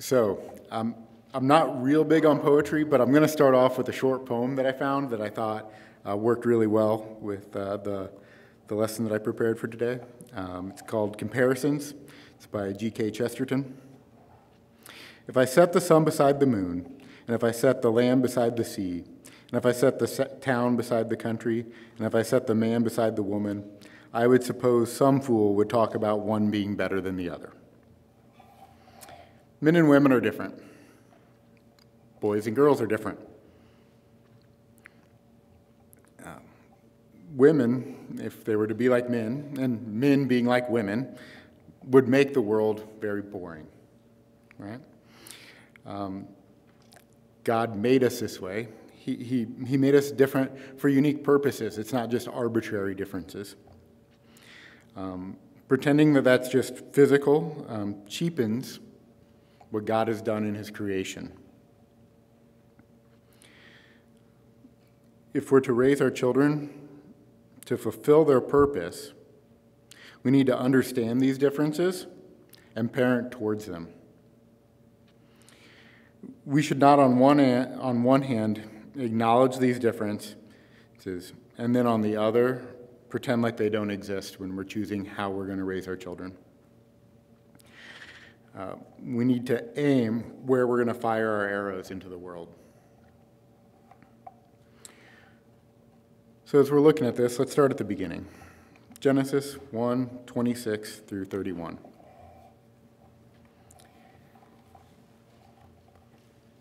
So, um, I'm not real big on poetry, but I'm going to start off with a short poem that I found that I thought uh, worked really well with uh, the, the lesson that I prepared for today. Um, it's called Comparisons. It's by G.K. Chesterton. If I set the sun beside the moon, and if I set the land beside the sea, and if I set the town beside the country, and if I set the man beside the woman, I would suppose some fool would talk about one being better than the other. Men and women are different. Boys and girls are different. Uh, women, if they were to be like men, and men being like women, would make the world very boring, right? Um, God made us this way. He, he, he made us different for unique purposes. It's not just arbitrary differences. Um, pretending that that's just physical um, cheapens what God has done in His creation. If we're to raise our children to fulfill their purpose, we need to understand these differences and parent towards them. We should not, on one, on one hand, acknowledge these differences, and then on the other, pretend like they don't exist when we're choosing how we're going to raise our children. Uh, we need to aim where we're going to fire our arrows into the world. So, as we're looking at this, let's start at the beginning Genesis 1 26 through 31.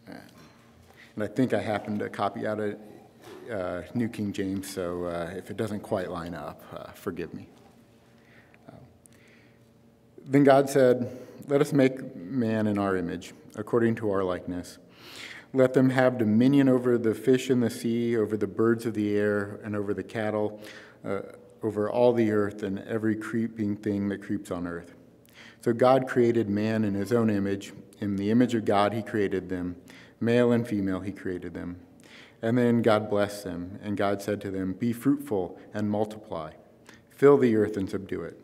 And I think I happened to copy out a uh, New King James, so uh, if it doesn't quite line up, uh, forgive me. Um, then God said, let us make man in our image, according to our likeness. Let them have dominion over the fish in the sea, over the birds of the air, and over the cattle, uh, over all the earth, and every creeping thing that creeps on earth. So God created man in his own image. In the image of God, he created them. Male and female, he created them. And then God blessed them, and God said to them, Be fruitful and multiply, fill the earth and subdue it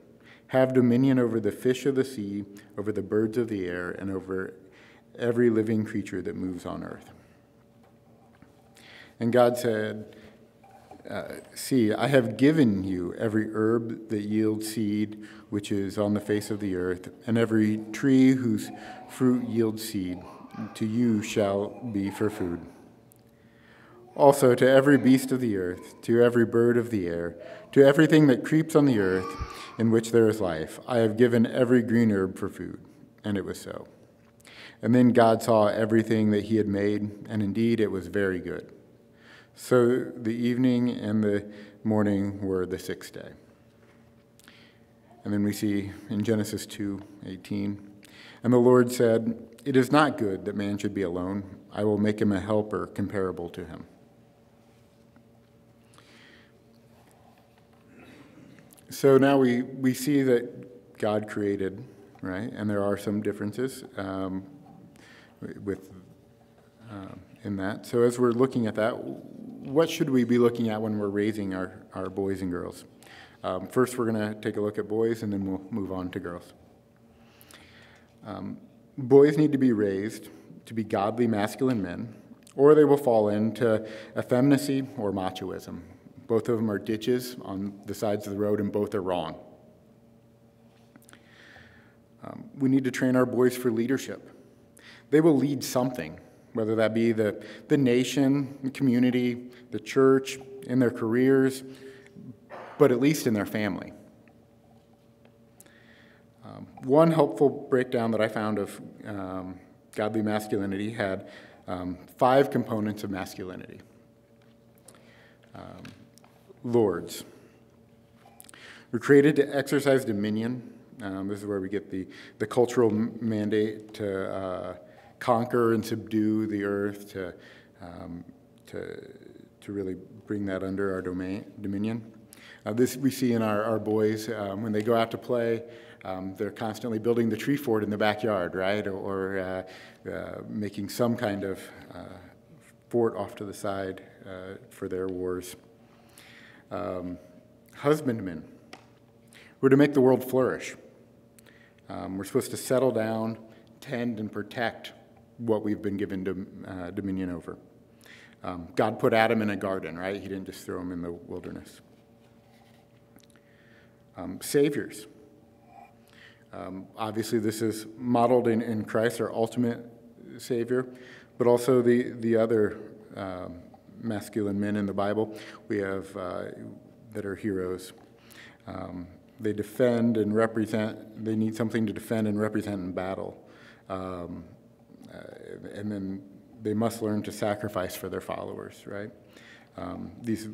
have dominion over the fish of the sea, over the birds of the air, and over every living creature that moves on earth. And God said, uh, See, I have given you every herb that yields seed, which is on the face of the earth, and every tree whose fruit yields seed. To you shall be for food. Also, to every beast of the earth, to every bird of the air, to everything that creeps on the earth, in which there is life. I have given every green herb for food. And it was so. And then God saw everything that he had made, and indeed it was very good. So the evening and the morning were the sixth day. And then we see in Genesis 2 18, and the Lord said, It is not good that man should be alone. I will make him a helper comparable to him. So now we, we see that God created, right? And there are some differences um, with um, in that. So as we're looking at that, what should we be looking at when we're raising our, our boys and girls? Um, first, we're going to take a look at boys, and then we'll move on to girls. Um, boys need to be raised to be godly masculine men, or they will fall into effeminacy or machoism. Both of them are ditches on the sides of the road, and both are wrong. Um, we need to train our boys for leadership. They will lead something, whether that be the, the nation, the community, the church, in their careers, but at least in their family. Um, one helpful breakdown that I found of um, godly masculinity had um, five components of masculinity. Um, lords. We're created to exercise dominion. Um, this is where we get the, the cultural mandate to uh, conquer and subdue the earth, to, um, to, to really bring that under our domain, dominion. Uh, this we see in our, our boys um, when they go out to play. Um, they're constantly building the tree fort in the backyard, right? Or, or uh, uh, making some kind of uh, fort off to the side uh, for their wars um, husbandmen. We're to make the world flourish. Um, we're supposed to settle down, tend and protect what we've been given dom- uh, dominion over. Um, God put Adam in a garden, right? He didn't just throw him in the wilderness. Um, saviors. Um, obviously, this is modeled in, in Christ, our ultimate Savior, but also the, the other um, masculine men in the Bible we have uh, that are heroes. Um, they defend and represent, they need something to defend and represent in battle. Um, uh, and then they must learn to sacrifice for their followers, right? Um, these,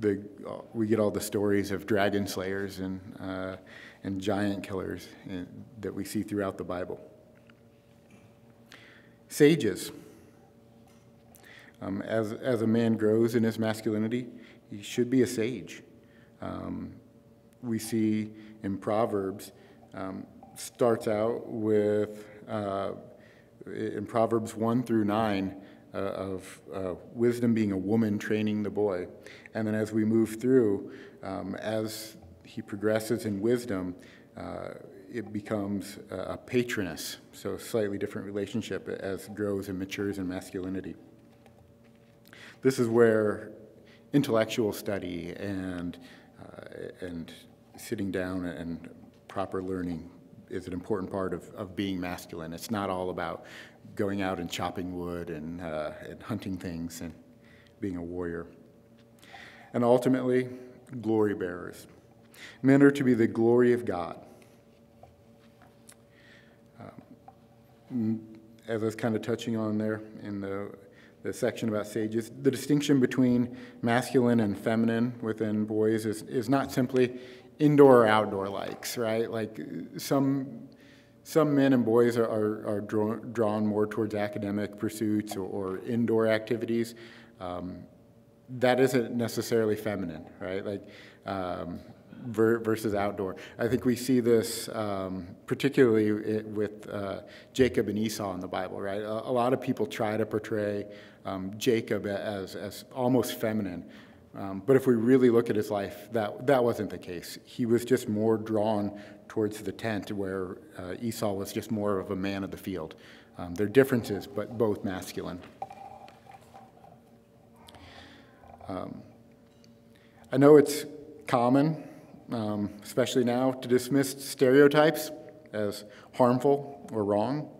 the, uh, we get all the stories of dragon slayers and, uh, and giant killers in, that we see throughout the Bible. Sages. Um, as, as a man grows in his masculinity, he should be a sage. Um, we see in Proverbs, um, starts out with, uh, in Proverbs 1 through 9, uh, of uh, wisdom being a woman training the boy. And then as we move through, um, as he progresses in wisdom, uh, it becomes a patroness, so a slightly different relationship as grows and matures in masculinity. This is where intellectual study and, uh, and sitting down and proper learning is an important part of, of being masculine. It's not all about going out and chopping wood and, uh, and hunting things and being a warrior. And ultimately, glory bearers. Men are to be the glory of God. Um, as I was kind of touching on there in the, the section about sages, the distinction between masculine and feminine within boys is, is not simply indoor or outdoor likes, right? Like some some men and boys are, are, are drawn, drawn more towards academic pursuits or, or indoor activities. Um, that isn't necessarily feminine, right? Like um, versus outdoor. I think we see this um, particularly with uh, Jacob and Esau in the Bible, right? A, a lot of people try to portray um, Jacob as, as almost feminine. Um, but if we really look at his life, that, that wasn't the case. He was just more drawn towards the tent, where uh, Esau was just more of a man of the field. Um, they're differences, but both masculine. Um, I know it's common, um, especially now, to dismiss stereotypes as harmful or wrong.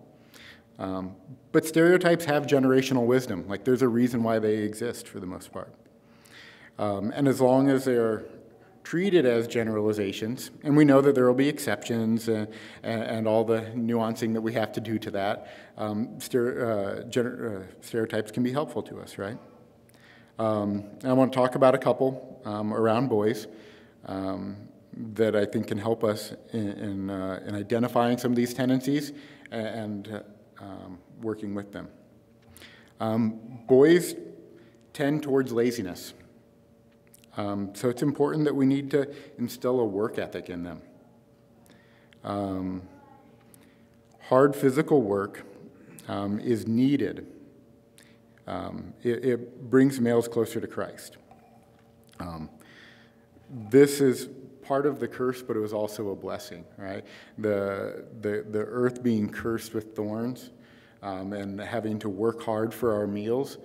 Um, but stereotypes have generational wisdom. Like, there's a reason why they exist for the most part. Um, and as long as they're treated as generalizations, and we know that there will be exceptions uh, and, and, all the nuancing that we have to do to that, um, stere- uh, uh, stereotypes can be helpful to us, right? Um, I want to talk about a couple um, around boys um, that I think can help us in, in, uh, in identifying some of these tendencies and, uh, um, working with them. Um, boys tend towards laziness. Um, so it's important that we need to instill a work ethic in them. Um, hard physical work is needed. Um, it, it, brings males closer to Christ. Um, this is part of the curse, but it was also a blessing, right? The, the, the earth being cursed with thorns um, and having to work hard for our meals.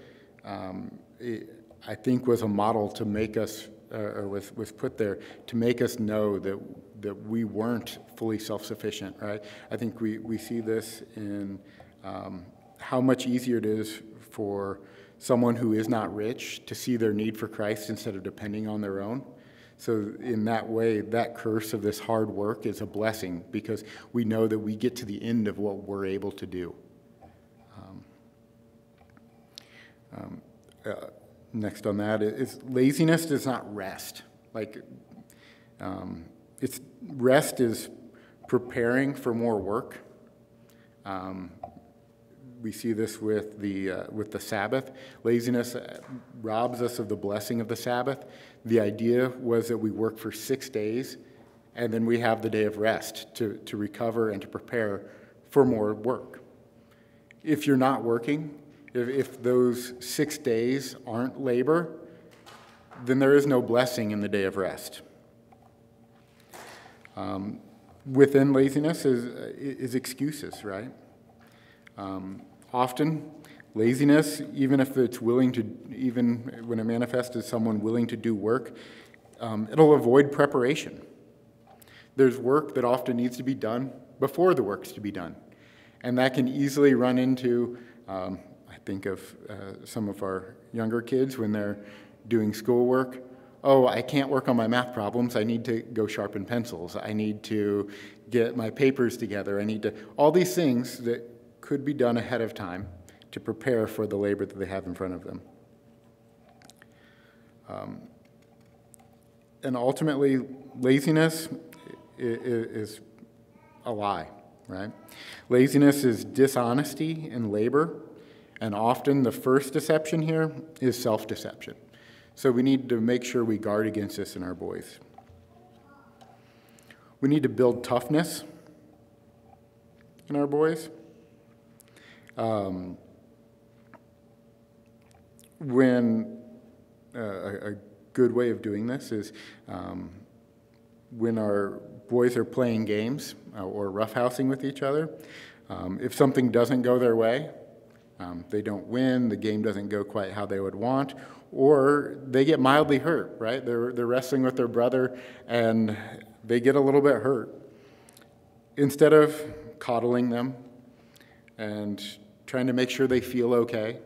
It, I think was a model to make us, uh, or was, was put there to make us know that, that we weren't fully self-sufficient, right? I think we, we see this in um, how much easier it is for someone who is not rich to see their need for Christ instead of depending on their own. So, in that way, that curse of this hard work is a blessing because we know that we get to the end of what we're able to do. Um, um, uh, next on that is laziness does not rest. Like, um, it's rest is preparing for more work. Um, we see this with the uh, with the Sabbath. Laziness uh, robs us of the blessing of the Sabbath. The idea was that we work for six days, and then we have the day of rest to to recover and to prepare for more work. If you're not working, if, if those six days aren't labor, then there is no blessing in the day of rest. Um, within laziness is, is excuses, right? Um, often, laziness, even if it's willing to, even when it manifests as someone willing to do work, um, it'll avoid preparation. There's work that often needs to be done before the work's to be done. And that can easily run into, um, I think of uh, some of our younger kids when they're doing schoolwork. Oh, I can't work on my math problems. I need to go sharpen pencils. I need to get my papers together. I need to, all these things that could be done ahead of time to prepare for the labor that they have in front of them. Um, and ultimately, laziness is a lie, right? Laziness is dishonesty in labor, and often the first deception here is self deception. So we need to make sure we guard against this in our boys. We need to build toughness in our boys. Um, when uh, a, a, good way of doing this is um, when our boys are playing games uh, or roughhousing with each other. Um, if something doesn't go their way, um, they don't win, the game doesn't go quite how they would want, or they get mildly hurt, right? They're, they're wrestling with their brother and they get a little bit hurt. Instead of coddling them and trying to make sure they feel okay,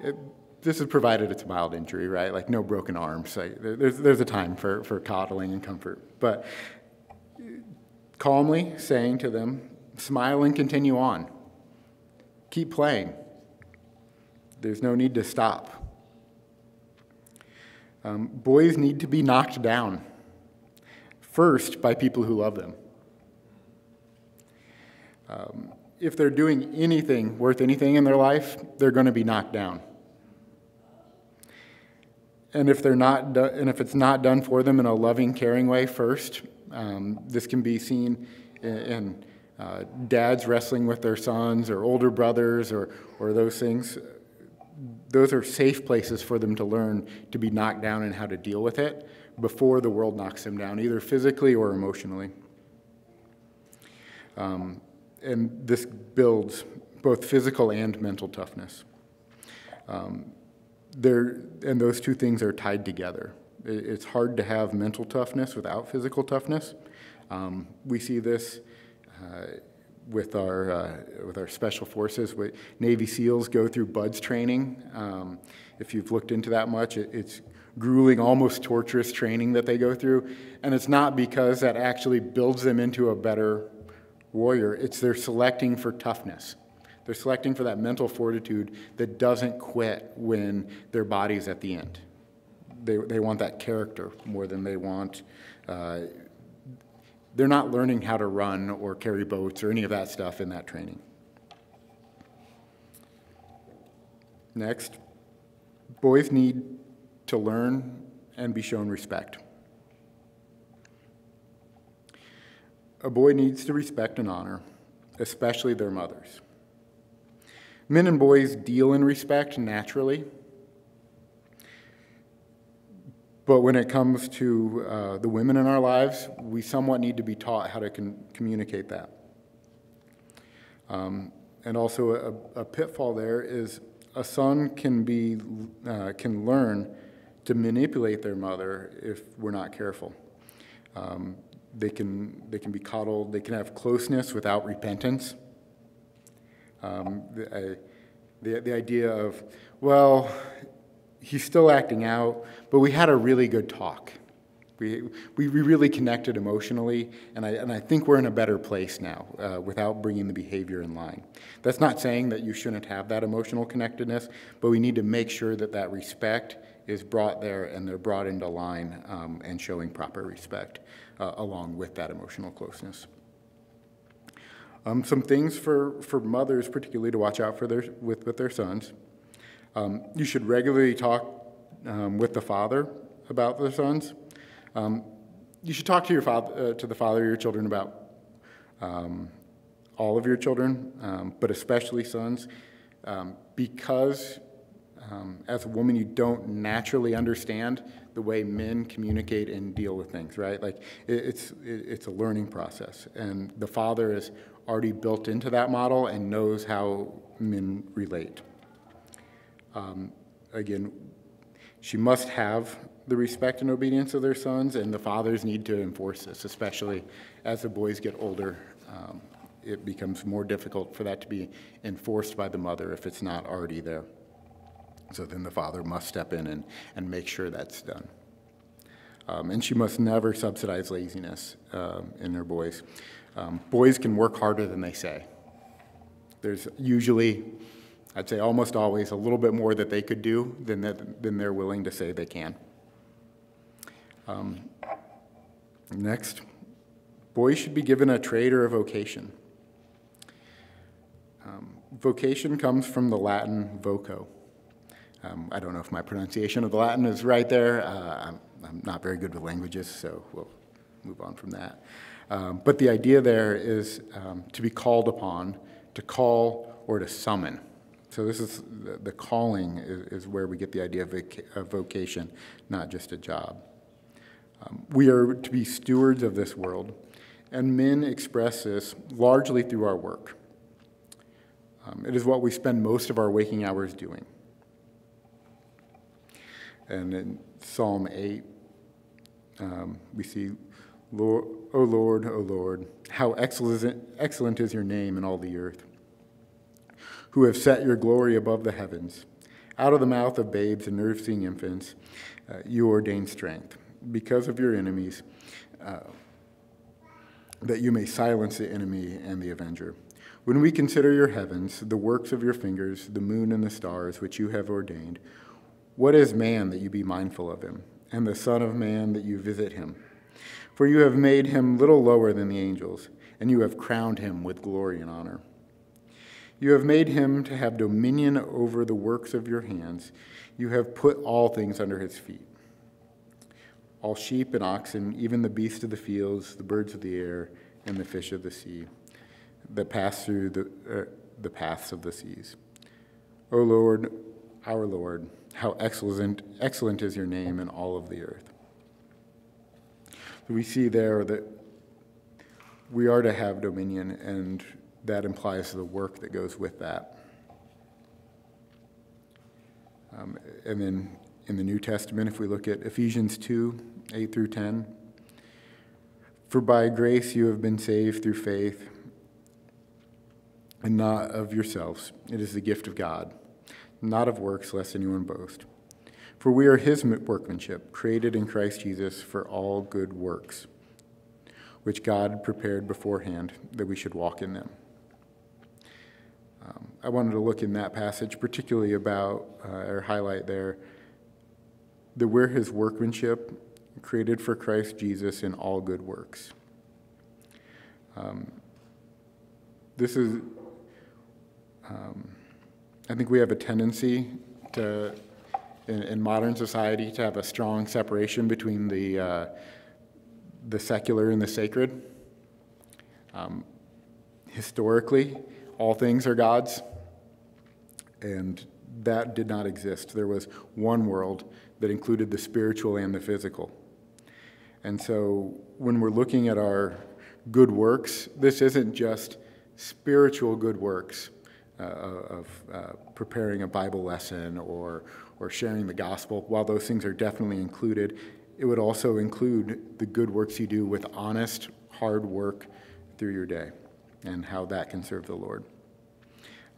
it, this is provided it's a mild injury, right? Like no broken arms. Like there's, there's a time for, for coddling and comfort. But calmly saying to them, smile and continue on. Keep playing. There's no need to stop. Um, boys need to be knocked down, first by people who love them. Um, if they're doing anything worth anything in their life, they're going to be knocked down and if they're not do- and if it's not done for them in a loving, caring way first, um, this can be seen in, in uh, dads wrestling with their sons or older brothers or or those things. Those are safe places for them to learn to be knocked down and how to deal with it before the world knocks them down, either physically or emotionally. Um, and this builds both physical and mental toughness. Um, there, and those two things are tied together. It's hard to have mental toughness without physical toughness. Um, we see this uh, with our uh, with our special forces. Navy SEALs go through BUD/S training. Um, if you've looked into that much, it, it's grueling, almost torturous training that they go through, and it's not because that actually builds them into a better warrior. It's they're selecting for toughness. They're selecting for that mental fortitude that doesn't quit when their body's at the end. They, they want that character more than they want. Uh, they're not learning how to run or carry boats or any of that stuff in that training. Next, boys need to learn and be shown respect. A boy needs to respect and honor, especially their mothers. Men and boys deal in respect naturally. But when it comes to uh, the women in our lives, we somewhat need to be taught how to communicate that. Um, and also, a, a, pitfall there is a son can be uh, can learn to manipulate their mother if we're not careful. Um, they can they can be coddled. They can have closeness without repentance. Um, the, the, the idea of, well, he's still acting out, but we had a really good talk. We, we really connected emotionally, and I, and I think we're in a better place now uh, without bringing the behavior in line. That's not saying that you shouldn't have that emotional connectedness, but we need to make sure that that respect is brought there and they're brought into line um, and showing proper respect uh, along with that emotional closeness. Um, some things for, for mothers, particularly, to watch out for their, with, with their sons. Um, you should regularly talk um, with the father about their sons. Um, you should talk to, your father, uh, to the father of your children about um, all of your children, um, but especially sons, because um, as a woman, you don't naturally understand the way men communicate and deal with things, right? Like it, it's it, it's a learning process, and the father is already built into that model and knows how men relate. Um, again, she must have the respect and obedience of their sons, and the fathers need to enforce this, especially as the boys get older. Um, it becomes more difficult for that to be enforced by the mother if it's not already there. So then the father must step in and, and make sure that's done. Um, and she must never subsidize laziness um, in their boys. Um, boys can work harder than they say. There's usually, I'd say almost always, a little bit more that they could do than, that, than they're willing to say they can. Um, next, boys should be given a trade or a vocation. Um, vocation comes from the Latin voco. Um, I don't know if my pronunciation of the Latin is right there. Uh, I'm, I'm, not very good with languages, so we'll move on from that. Um, but the idea there is um, to be called upon, to call or to summon. So this is the, the calling is, is, where we get the idea of, of vocation, not just a job. Um, we are to be stewards of this world, and men express this largely through our work. Um, it is what we spend most of our waking hours doing. And in Psalm 8, um, we see, Lord, O Lord, O Lord, how excellent, excellent is your name in all the earth, who have set your glory above the heavens. Out of the mouth of babes and nursing infants, uh, you ordain strength because of your enemies, uh, that you may silence the enemy and the avenger. When we consider your heavens, the works of your fingers, the moon and the stars which you have ordained, what is man that you be mindful of him, and the Son of Man that you visit him? For you have made him little lower than the angels, and you have crowned him with glory and honor. You have made him to have dominion over the works of your hands. You have put all things under his feet all sheep and oxen, even the beasts of the fields, the birds of the air, and the fish of the sea that pass through the, uh, the paths of the seas. O Lord, our Lord, how excellent, excellent is your name in all of the earth. We see there that we are to have dominion, and that implies the work that goes with that. Um, and then in the New Testament, if we look at Ephesians 2 8 through 10, for by grace you have been saved through faith, and not of yourselves. It is the gift of God, not of works, lest anyone boast. For we are his workmanship, created in Christ Jesus for all good works, which God prepared beforehand that we should walk in them. Um, I wanted to look in that passage particularly about, uh, or highlight there, that we're his workmanship, created for Christ Jesus in all good works. Um, this is, um, I think we have a tendency to, in, in, modern society, to have a strong separation between the, uh, the secular and the sacred. Um, historically, all things are God's, and that did not exist. There was one world that included the spiritual and the physical. And so when we're looking at our good works, this isn't just spiritual good works uh, of uh, preparing a Bible lesson or, or sharing the gospel. While those things are definitely included, it would also include the good works you do with honest, hard work through your day and how that can serve the Lord.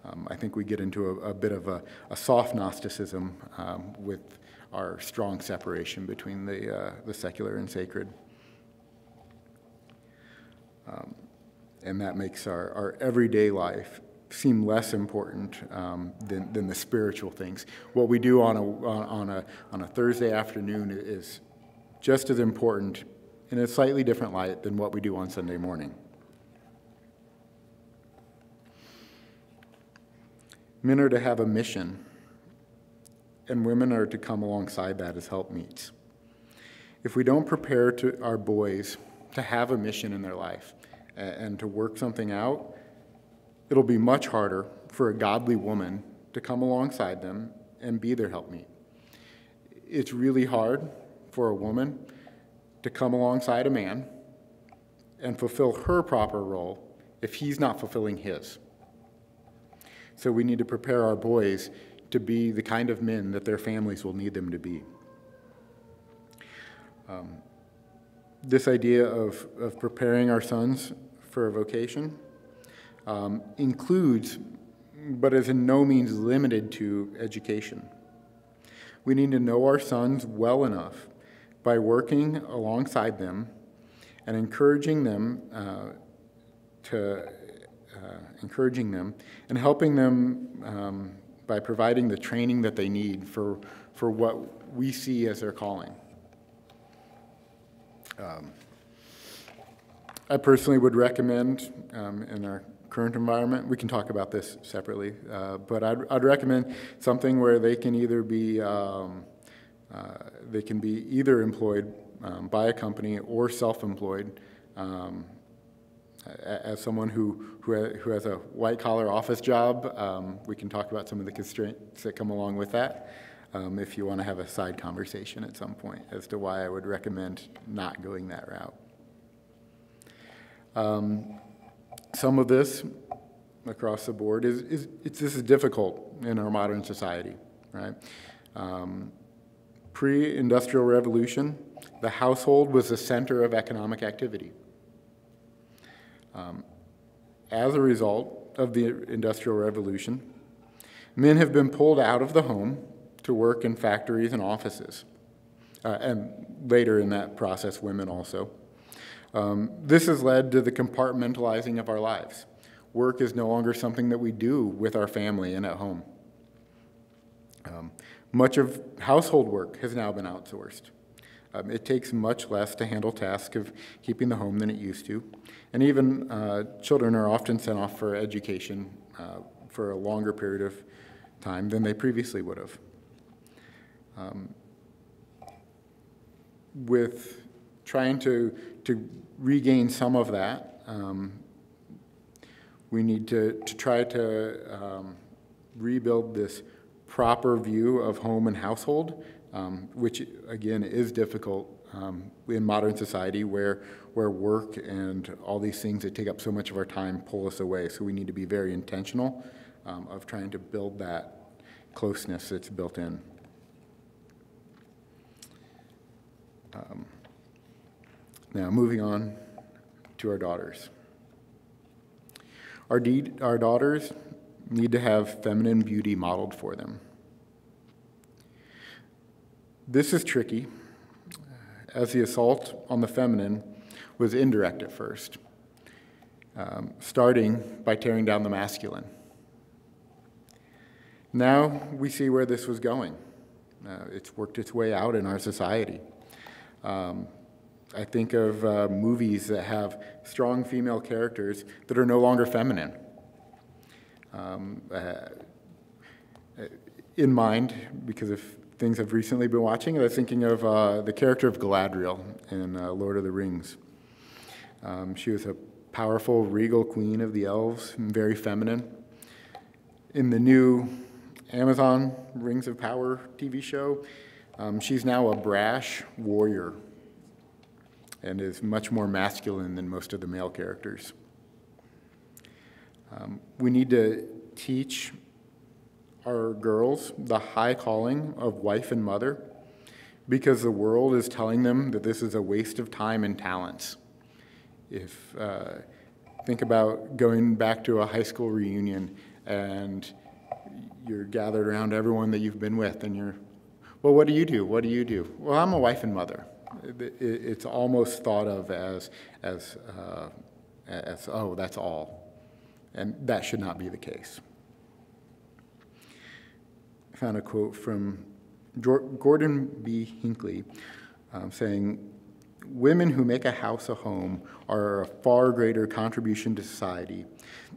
Um, I think we get into a, a bit of a, a soft Gnosticism um, with our strong separation between the, uh, the secular and sacred. Um, and that makes our, our everyday life seem less important um, than, than the spiritual things. What we do on a, on, a, on a Thursday afternoon is just as important in a slightly different light than what we do on Sunday morning. Men are to have a mission and women are to come alongside that as helpmeets. If we don't prepare to our boys to have a mission in their life and to work something out, it'll be much harder for a godly woman to come alongside them and be their helpmeet. It's really hard for a woman to come alongside a man and fulfill her proper role if he's not fulfilling his. So we need to prepare our boys to be the kind of men that their families will need them to be. Um, this idea of, of preparing our sons for a vocation um, includes, but is in no means limited to, education. We need to know our sons well enough by working alongside them and encouraging them uh, to uh, encouraging them and helping them um, by providing the training that they need for, for what we see as their calling. Um, I personally would recommend um, in our current environment, we can talk about this separately, uh, but I'd, I'd, recommend something where they can either be um, uh, they can be either employed um, by a company or self-employed um, as someone who, who, has a white collar office job, um, we can talk about some of the constraints that come along with that. Um, if you want to have a side conversation at some point as to why I would recommend not going that route. Um, some of this across the board is, is this is difficult in our modern society, right? Um, Pre-industrial revolution, the household was the center of economic activity. Um, as a result of the Industrial Revolution, men have been pulled out of the home to work in factories and offices, uh, and later in that process, women also. Um, this has led to the compartmentalizing of our lives. Work is no longer something that we do with our family and at home. Um, much of household work has now been outsourced. Um, it takes much less to handle tasks of keeping the home than it used to. And even uh, children are often sent off for education uh, for a longer period of time than they previously would have. Um, with trying to, to regain some of that, um, we need to, to try to um, rebuild this proper view of home and household, um, which again is difficult um, in modern society where, where work and all these things that take up so much of our time pull us away. So we need to be very intentional um, of trying to build that closeness that's built in. Um, now, moving on to our daughters. Our, our daughters need to have feminine beauty modeled for them. This is tricky, as the assault on the feminine was indirect at first, um, starting by tearing down the masculine. Now we see where this was going. Uh, it's worked its way out in our society. Um, I think of uh, movies that have strong female characters that are no longer feminine. Um, uh, in mind, because of things I've recently been watching. I was thinking of uh, the character of Galadriel in uh, Lord of the Rings. Um, she was a powerful, regal queen of the elves, very feminine. In the new Amazon Rings of Power TV show, um, she's now a brash warrior and is much more masculine than most of the male characters. Um, we need to teach our girls the high calling of wife and mother because the world is telling them that this is a waste of time and talents. If uh, think about going back to a high school reunion and you're gathered around everyone that you've been with and you're, well, what do you do? What do you do? Well, I'm a wife and mother. It's almost thought of as, as, uh, as oh, that's all. And that should not be the case found a quote from Gordon B. Hinckley um, saying, Women who make a house a home are a far greater contribution to society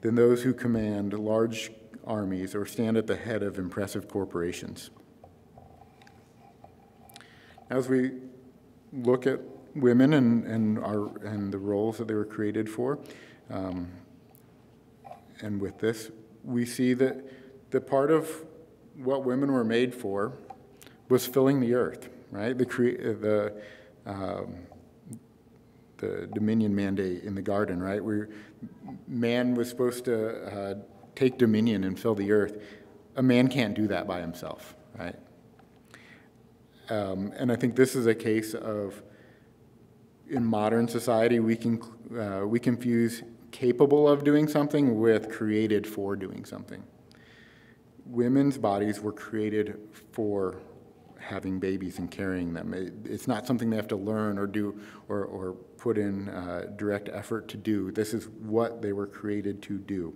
than those who command large armies or stand at the head of impressive corporations. As we look at women and, and, our, and the roles that they were created for, um, and with this, we see that the part of what women were made for was filling the earth, right? The, the, um, the dominion mandate in the garden, right? Where man was supposed to uh, take dominion and fill the earth. A man can't do that by himself, right? Um, and I think this is a case of, in modern society, we can uh, we confuse capable of doing something with created for doing something. Women's bodies were created for having babies and carrying them. It, it's not something they have to learn or do or, or put in uh, direct effort to do. This is what they were created to do.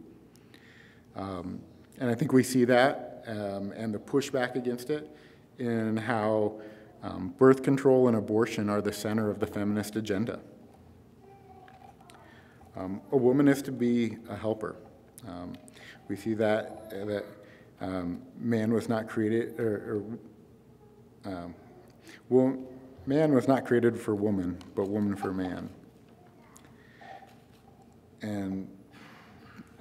Um, and I think we see that um, and the pushback against it in how um, birth control and abortion are the center of the feminist agenda. Um, a woman is to be a helper. Um, we see that that um, man was not created, or, or um, well, man was not created for woman, but woman for man. And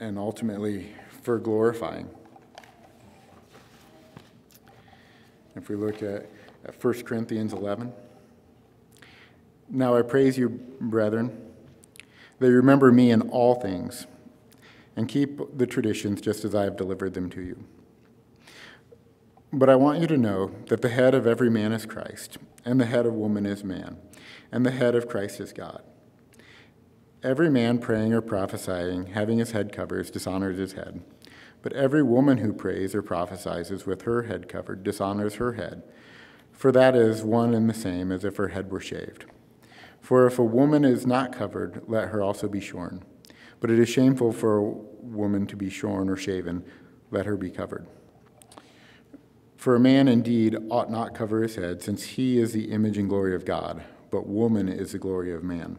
and ultimately for glorifying. If we look at, at 1 Corinthians 11. Now I praise you, brethren they remember me in all things and keep the traditions just as I have delivered them to you. But I want you to know that the head of every man is Christ, and the head of woman is man, and the head of Christ is God. Every man praying or prophesying, having his head covered, dishonors his head. But every woman who prays or prophesies with her head covered dishonors her head, for that is one and the same as if her head were shaved. For if a woman is not covered, let her also be shorn. But it is shameful for a woman to be shorn or shaven, let her be covered. For a man indeed ought not cover his head, since he is the image and glory of God, but woman is the glory of man.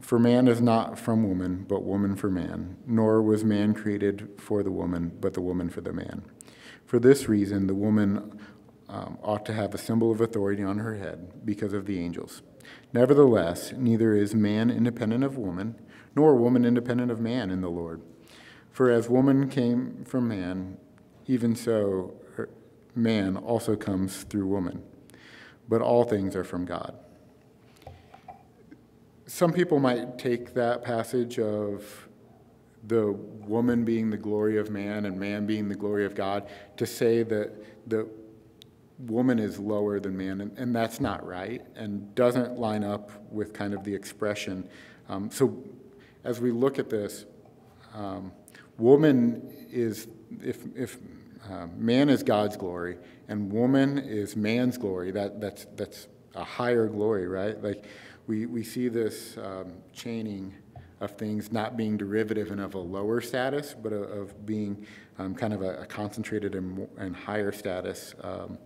For man is not from woman, but woman for man, nor was man created for the woman, but the woman for the man. For this reason, the woman um, ought to have a symbol of authority on her head because of the angels. Nevertheless, neither is man independent of woman, nor woman independent of man in the Lord. For as woman came from man, even so man also comes through woman. But all things are from God. Some people might take that passage of the woman being the glory of man and man being the glory of God to say that the woman is lower than man, and, and, that's not right and doesn't line up with kind of the expression. Um, so as we look at this, um, woman is, if, if uh, man is God's glory and woman is man's glory, that, that's, that's a higher glory, right? Like we, we see this um, chaining of things not being derivative and of a lower status, but of, of being um, kind of a, a concentrated and, and, higher status. Um,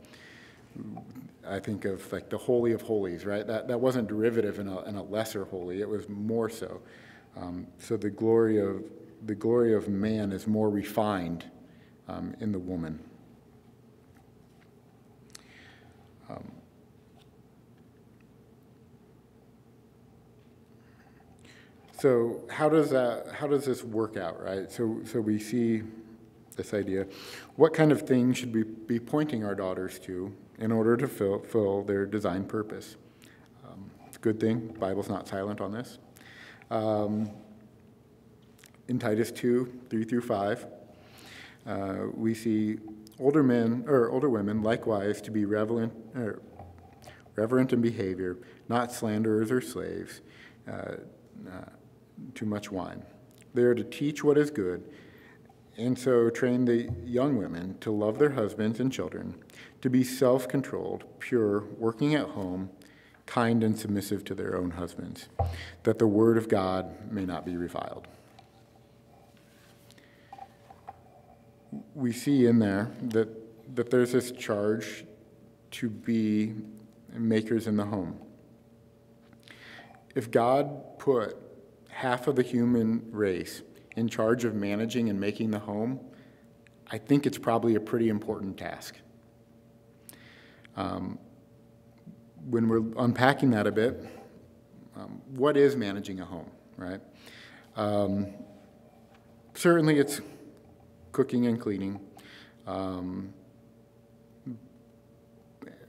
I think of like the Holy of Holies, right? That, that wasn't derivative in a, in a lesser holy, it was more so. Um, so the glory of the glory of man is more refined um, in the woman. Um, so how does that how does this work out, right? So so we see this idea. What kind of things should we be pointing our daughters to in order to fulfill their design purpose? Um, good thing, Bible's not silent on this. Um, in Titus 2, 3 through 5, uh, we see older men or older women likewise to be reverent, er, reverent in behavior, not slanderers or slaves, uh, uh, too much wine. They are to teach what is good and so train the young women to love their husbands and children, to be self controlled, pure, working at home, kind and submissive to their own husbands, that the word of God may not be reviled. We see in there that, that there's this charge to be makers in the home. If God put half of the human race in charge of managing and making the home, I think it's probably a pretty important task. Um, when we're unpacking that a bit, um, what is managing a home, right? Um, certainly it's cooking and cleaning. Um,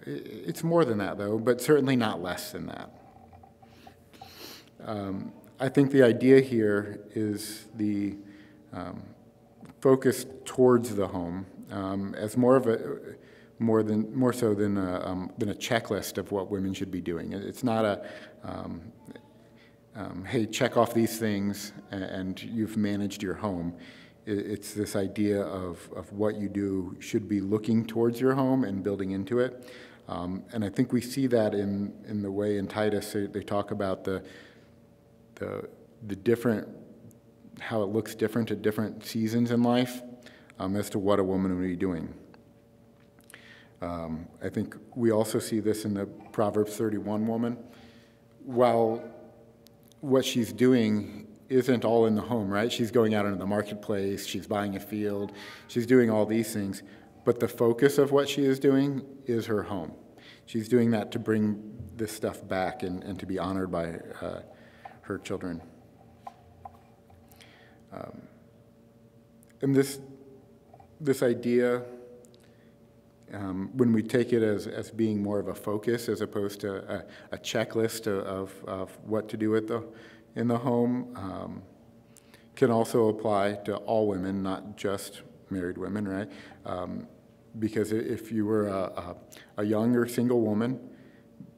it's more than that, though, but certainly not less than that. Um, I think the idea here is the um, focus towards the home um, as more of a more than more so than a, um, than a checklist of what women should be doing. It's not a um, hey check off these things and you've managed your home. It's this idea of, of what you do should be looking towards your home and building into it. Um, and I think we see that in, in the way in Titus they, they talk about the, the, the different, how it looks different at different seasons in life um, as to what a woman would be doing. Um, I think we also see this in the Proverbs 31 woman. While what she's doing isn't all in the home, right? She's going out into the marketplace, she's buying a field, she's doing all these things. But the focus of what she is doing is her home. She's doing that to bring this stuff back and, and to be honored by uh, her children. Um, and this, this idea um, when we take it as, as being more of a focus as opposed to a, a checklist of, of, what to do with the, in the home, um, can also apply to all women, not just married women, right? Um, because if you were a, a, a younger single woman,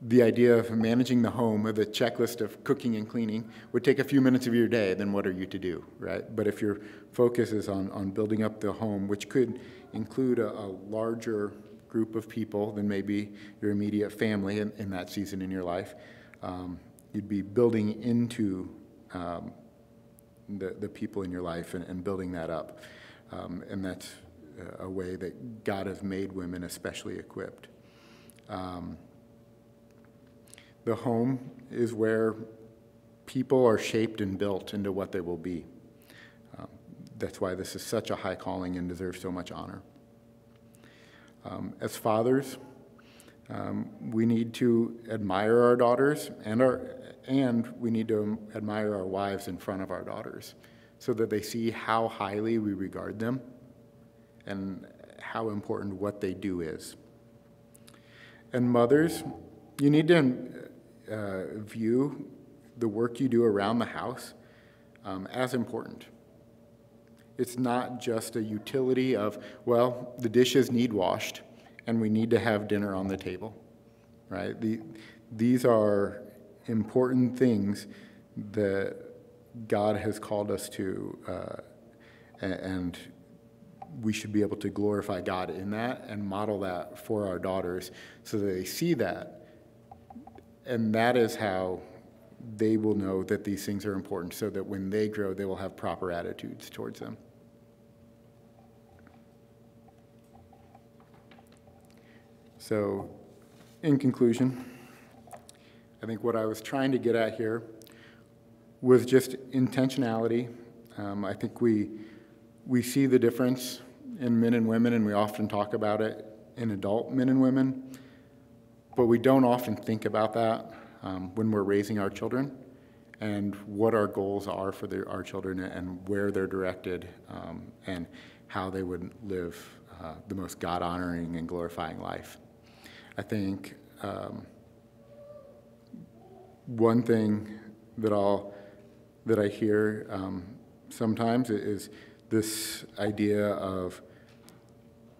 the idea of managing the home with a checklist of cooking and cleaning would take a few minutes of your day, then what are you to do, right? But if your focus is on, on building up the home, which could include a, a larger group of people than maybe your immediate family in, in that season in your life. Um, you'd be building into um, the, the people in your life and, and building that up. Um, and that's a way that God has made women especially equipped. Um, the home is where people are shaped and built into what they will be. Um, that's why this is such a high calling and deserves so much honor. Um, as fathers, um, we need to admire our daughters and, our, and we need to admire our wives in front of our daughters so that they see how highly we regard them and how important what they do is. And mothers, you need to uh, view the work you do around the house um, as important. It's not just a utility of, well, the dishes need washed and we need to have dinner on the table, right? The, these are important things that God has called us to, uh, and we should be able to glorify God in that and model that for our daughters so that they see that. And that is how they will know that these things are important so that when they grow, they will have proper attitudes towards them. So, in conclusion, I think what I was trying to get at here was just intentionality. Um, I think we, we see the difference in men and women, and we often talk about it in adult men and women, but we don't often think about that um, when we're raising our children and what our goals are for their, our children and where they're directed um, and how they would live uh, the most God honoring and glorifying life. I think um, one thing that I'll that I hear um, sometimes is this idea of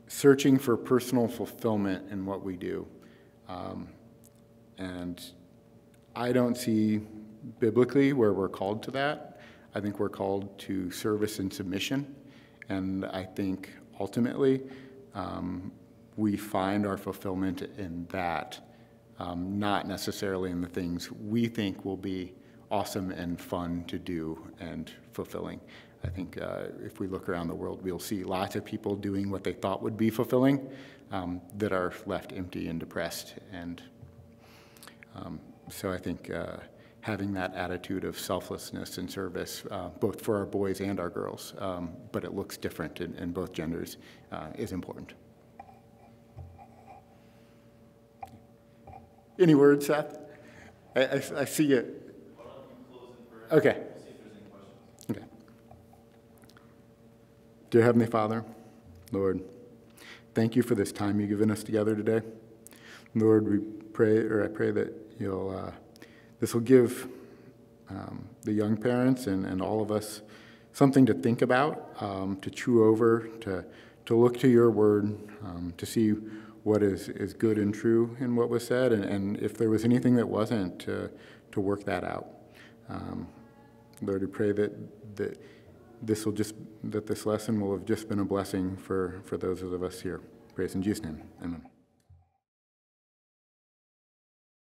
searching for personal fulfillment in what we do, um, and I don't see biblically where we're called to that. I think we're called to service and submission, and I think ultimately um, we find our fulfillment in that, um, not necessarily in the things we think will be awesome and fun to do and fulfilling. I think uh, if we look around the world, we'll see lots of people doing what they thought would be fulfilling um, that are left empty and depressed. And um, so I think uh, having that attitude of selflessness and service, uh, both for our boys and our girls, um, but it looks different in, in both genders, uh, is important. Any words, Seth? I, I, I see you. Okay. Okay. Dear Heavenly Father, Lord, thank you for this time you've given us together today. Lord, we pray, or I pray that you'll, uh, this will give um, the young parents and, and all of us something to think about, um, to chew over, to, to look to your word, um, to see what is, is good and true in what was said, and, and if there was anything that wasn't, to, to work that out. Um, Lord, we pray that, that this will just, that this lesson will have just been a blessing for, for those of us here. Praise in Jesus' name. Amen.